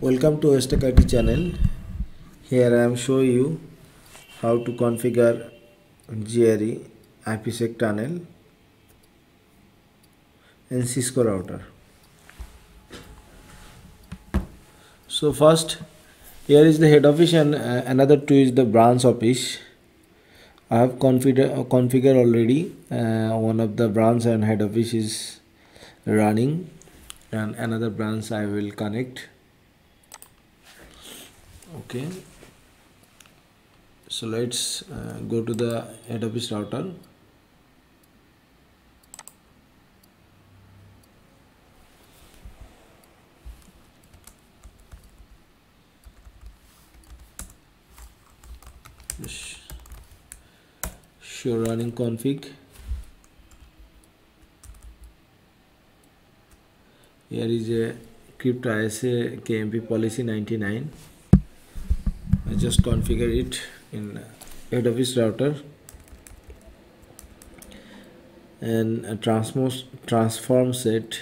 Welcome to Westech channel. Here I am showing you how to configure GRE IPsec tunnel and Cisco router. So first here is the head office and uh, another two is the branch office. I have configured uh, already. Uh, one of the branch and head office is running and another branch I will connect okay. So let's uh, go to the office router. Show running config. Here is a crypto ISA KMP policy 99 I just configure it in office router. And a transform set.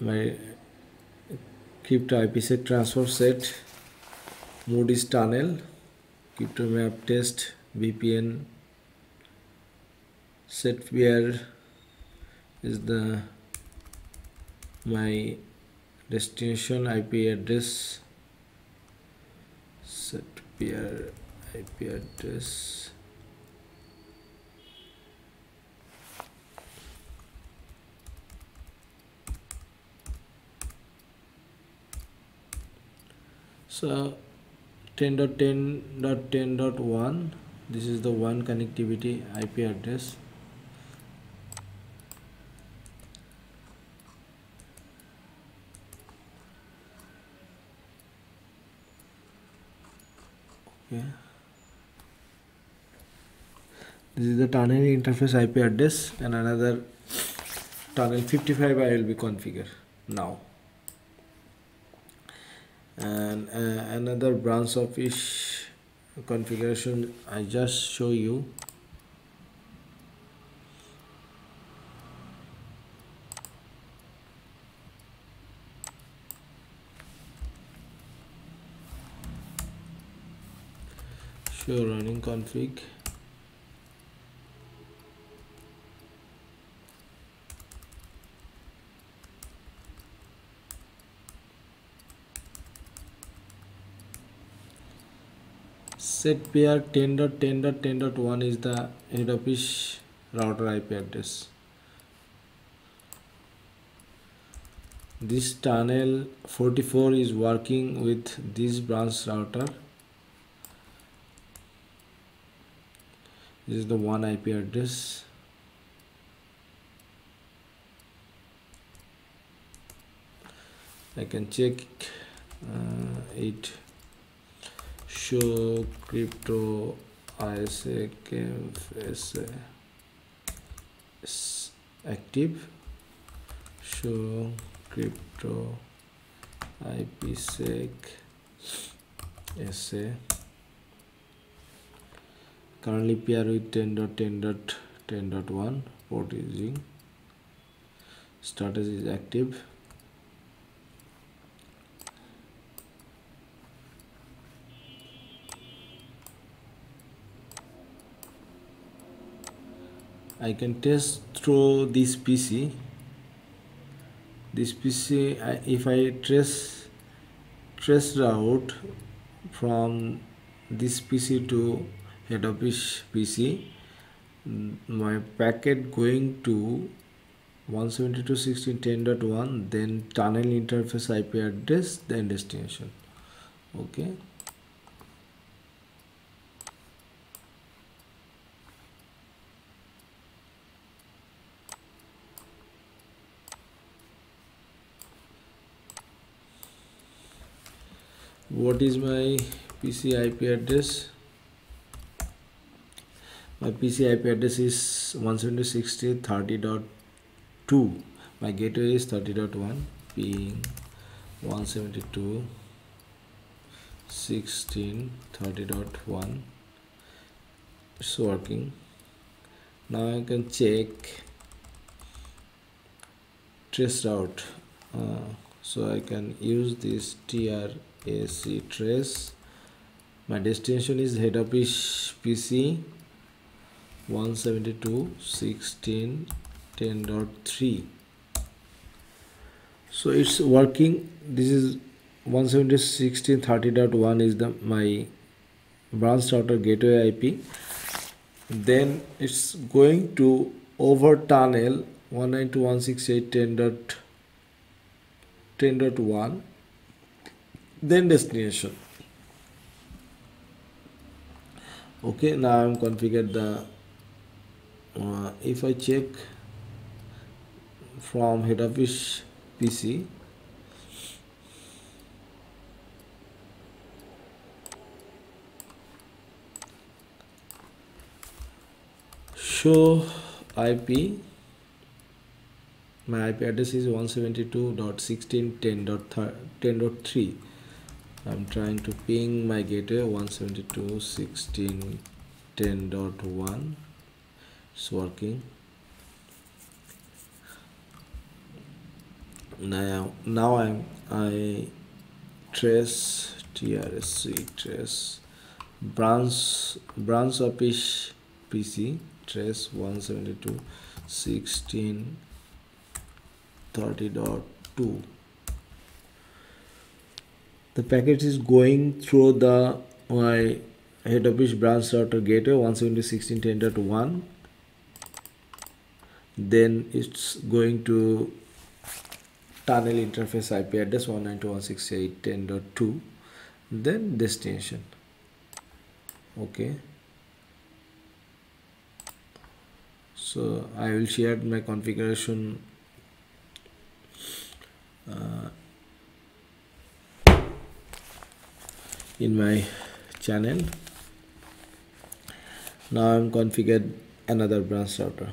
My crypto IPsec transform set. Mode is tunnel. Crypto map test. VPN set where is the my destination IP address set peer IP address so 10.10.10.1 this is the one connectivity IP address this is the tunnel interface IP address and another tunnel 55 I will be configure now. And uh, another branch office configuration I just show you show running config. Set peer 10.10.10.1 is the office router IP address. This tunnel 44 is working with this branch router this is the one IP address. I can check uh, it show crypto ISA is active. Show crypto IPsec SA currently pair with 10.10.10.1 port using. Status is active. I can test through this PC this PC if I trace trace route from this PC to head office PC mm, my packet going to 172.16.10.1 then tunnel interface IP address then destination. Okay. What is my PC IP address my PC IP address is 172.30.2 my gateway is 30.1 ping 172 16 30.1 it's working. Now I can check trace route. Uh, so I can use this trac trace. My destination is head office PC 172.16.10.3 so it's working. This is 172.16.30.1 is the my branch router gateway IP then it's going to over tunnel 192.168.10.10.1 then destination. Okay now I'm configured the uh, if I check from head office PC show IP my IP address is 172.16.10.10.3 I'm trying to ping my gateway 172.16.10.1 it's working. Now now I'm I trace TRSC trace. Branch branch office PC trace 172 16 30.2 the packet is going through the my head office branch router gateway 170.16.10.1 then it's going to tunnel interface IP address 192.168.10.2 then destination. Okay. So I will share my configuration uh, in my channel. Now I'm configured another branch router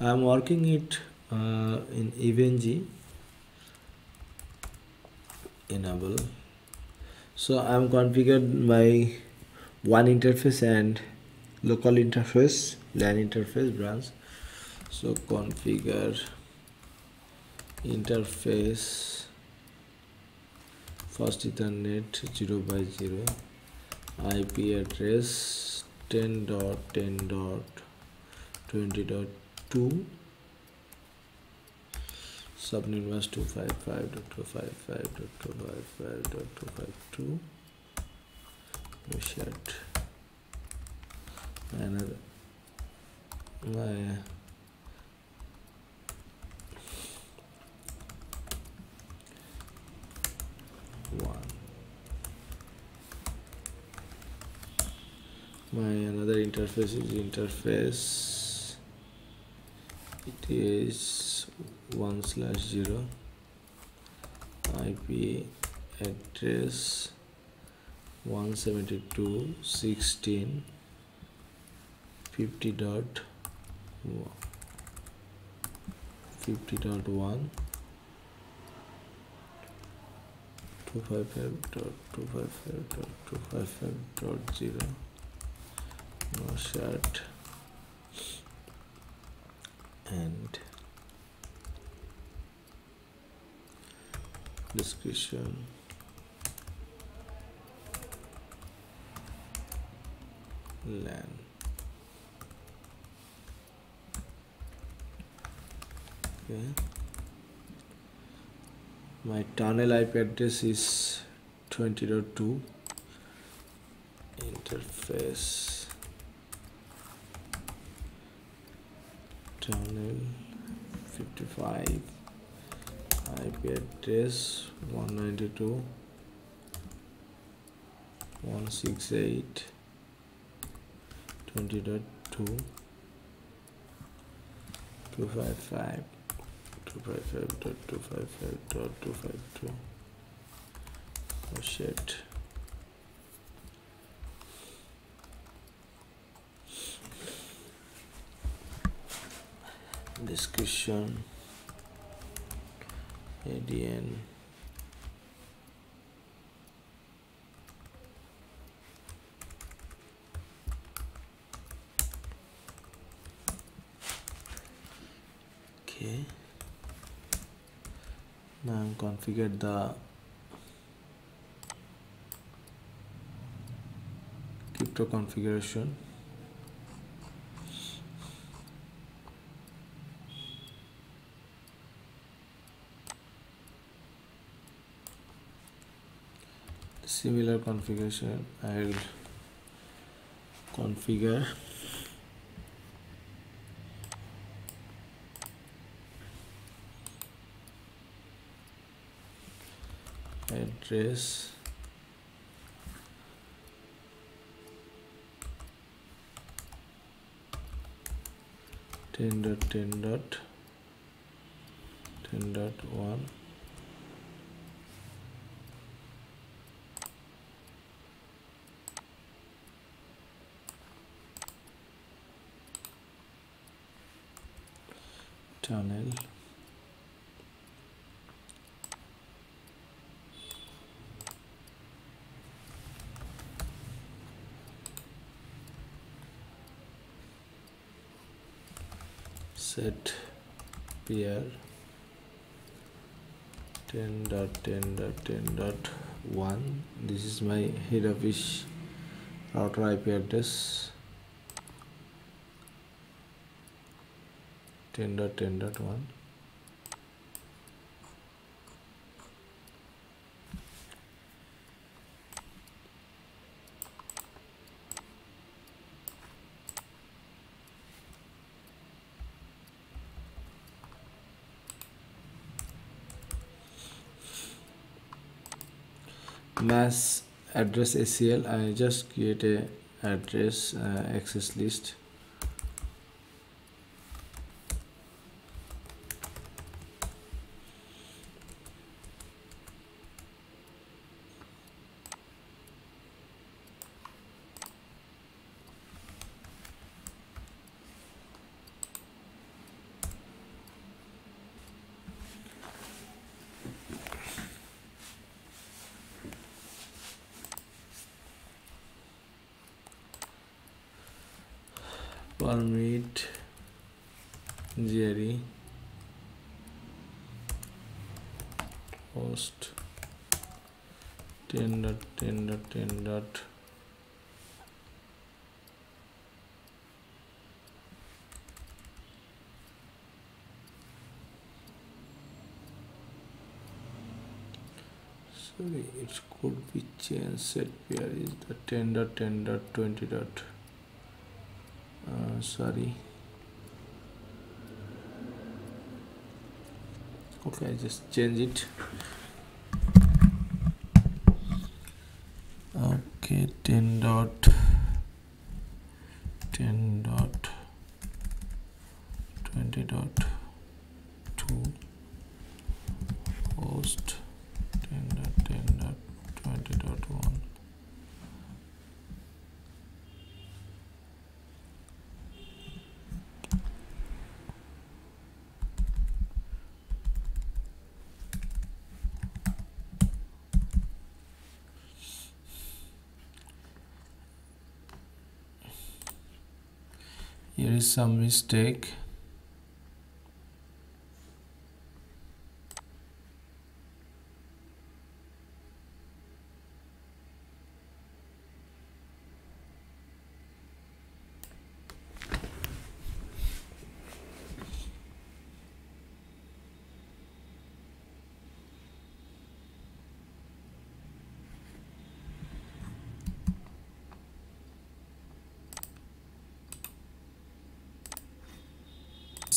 I am working it uh, in EVE-NG enable so I am configured my one interface and local interface LAN interface branch so configure interface first ethernet 0 by 0 IP address 10.10.20. 2 subnet was 255.255.255.252 we shut another my one. My another interface is interface is 1 slash 0 IP address 172 16 50 dot 50 dot 1 255 dot 255 dot 255 dot 0 no shut and description LAN okay. My tunnel IP address is 20.2 interface tunnel 55 IP address 192 168 20.2 2 255 255.255.252 oh shit discussion. ADN okay. Now I'm configure the crypto configuration similar configuration I'll configure. Address. Ten dot ten dot. Ten dot one tunnel. Set peer 10 dot 10 dot 10 dot 1 this is my head office router IP address 10 dot 10 dot 1 match address ACL I just create a address uh, access list permit GRE. Host. 10 dot 10 dot 10 dot. Sorry it could be changed. Set pair is the 10 dot 10 dot 20 dot sorry. Okay I just change it okay 10 dot 10 dot 20 dot 2 host 10 dot 10 dot 20 dot 1 here is some mistake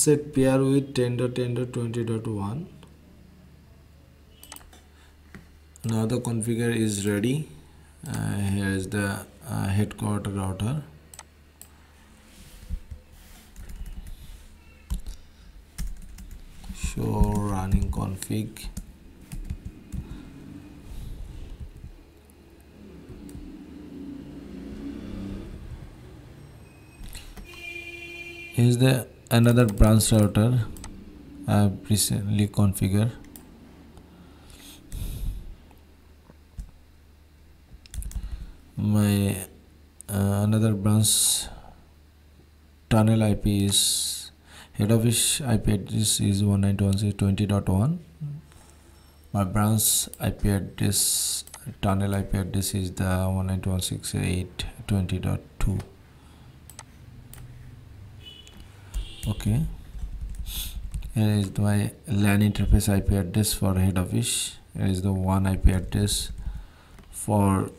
set peer with 10.10.20.1 now the configure is ready. Uh, here is the uh, headquarter router. Show running config. Is the another branch router I have recently configured. My uh, another branch tunnel IP is head office IP address is 192.168.20.1 my branch IP address tunnel IP address is the 192.168.20.2 okay. Here is my LAN interface IP address for head office. Here is the one IP address for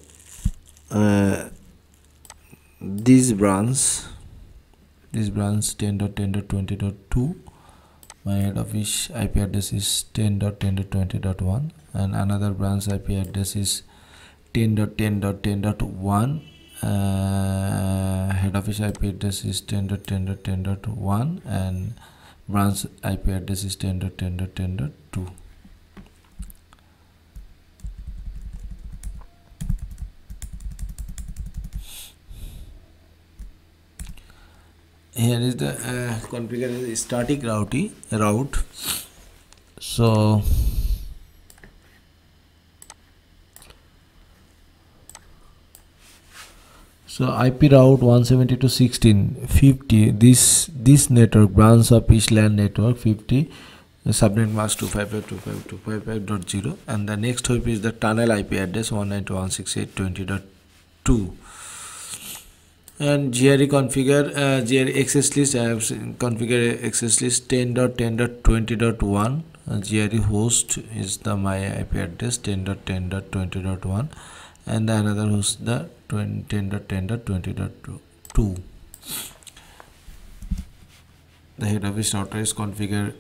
uh, this branch. This branch 10.10.20.2 my head office IP address is 10.10.20.1 and another branch IP address is 10.10.10.1 uh, head office IP address is 10.10.10.1 and branch IP address is 10.10.10.2 here is the uh, static route route. So so ip route 172.16.50 this this network branch of each LAN network 50 subnet mask 255.255.255.0 and the next hop is the tunnel ip address 192.168.20.2 and GRE configure uh, GRE access list I have configured access list 10.10.20.1 uh, GRE host is the my IP address 10.10.20.1 and the another host the 10.10.20.2 the head of office router is configured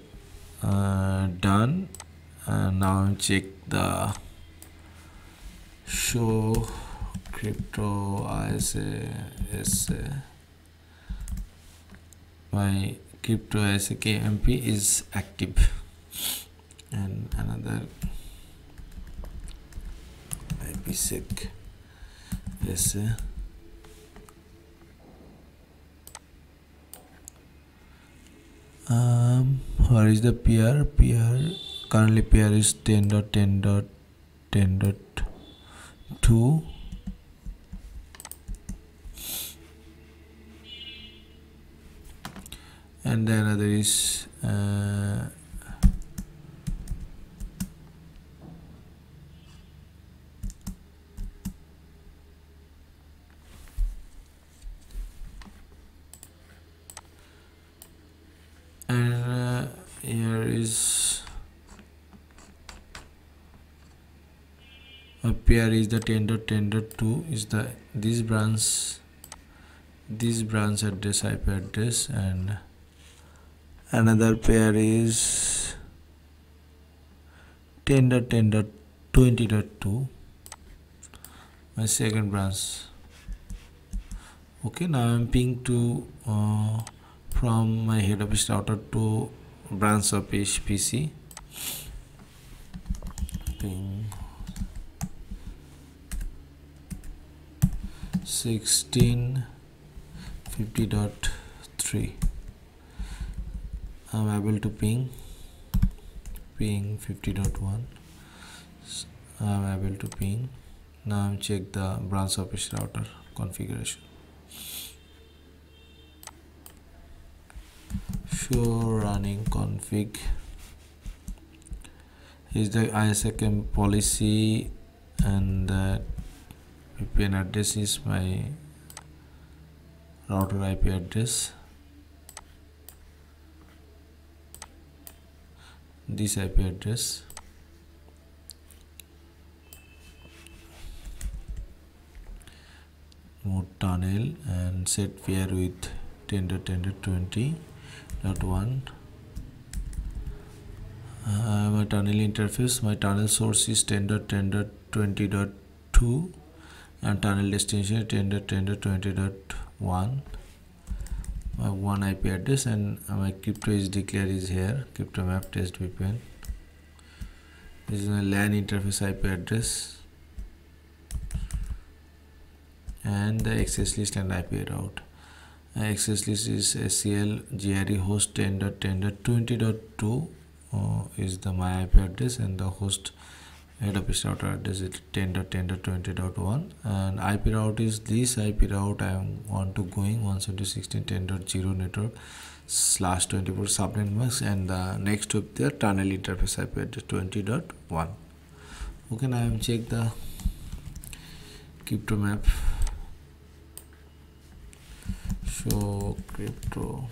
uh, done. And now check the show crypto ISA SA my crypto ISAKMP is active. And another IPsec SA um where is the PR PR currently PR is 10.10.10.2 and then another is uh, and uh, here is up here is the tender tender 2 is the this branch this branch address IP address and another pair is 10.10.20.2 my second branch. Okay now i'm ping to uh, from my head office router to branch of HPC ping 16 50.3 I'm able to ping. Ping 50.1 I'm able to ping. Now I'm check the branch office router configuration show running config. Is the ISAKMP policy and VPN address is my router IP address. This IP address. Mode tunnel and set peer with 10.10.20.1 uh, my tunnel interface. My tunnel source is 10.10.20.2 and tunnel destination 10.10.20.1 my one. IP address and my crypto is declared is here. Crypto map test VPN this is my LAN interface IP address and the access list and IP route access list is SCL GRE host 10.10.20.2 uh, is the my IP address and the host office router address is 10.10.20.1 and IP route is this IP route I am want to going 172.16.10.0 network slash 24 subnet mask and the next to the tunnel interface IP address 20.1 okay now I am check the crypto map show crypto.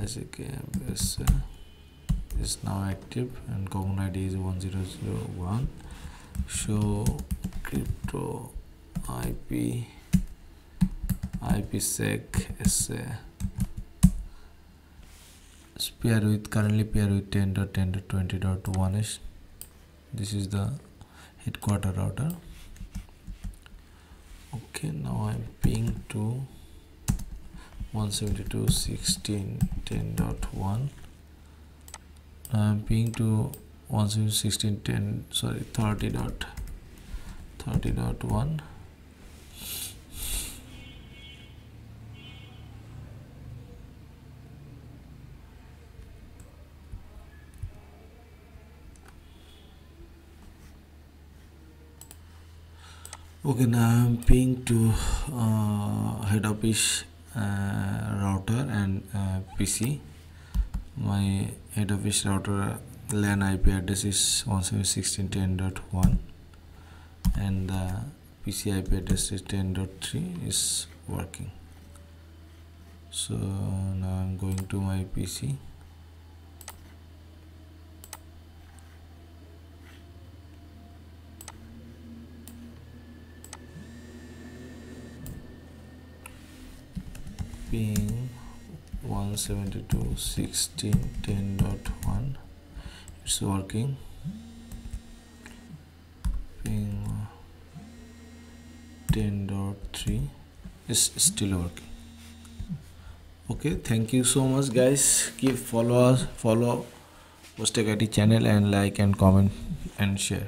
Isaac is, uh, is now active and common is 1001 show crypto IP IPsec SA pair with currently pair with 10.10.20.1 is. This is the headquarter router. Okay now I'm ping to 172.16.10.1 I'm ping to 172.16.10 sorry 30 okay now i'm ping to uh, head office uh, router and uh, PC my head office router LAN IP address is 172.16.10.1 and the PC IP address is 10.3 is working. So now I'm going to my PC ping 172.16.10.1 it's working. Ping 10.3 is still working. Okay thank you so much guys. Keep follow us follow Westech IT channel and like and comment and share